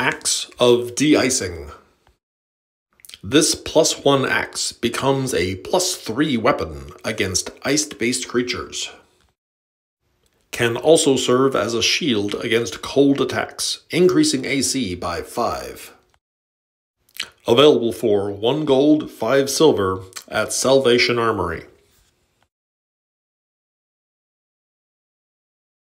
Axe of De-icing. This plus one axe becomes a plus three weapon against iced-based creatures. Can also serve as a shield against cold attacks, increasing AC by 5. Available for 1 gold, 5 silver at Salvation Armory.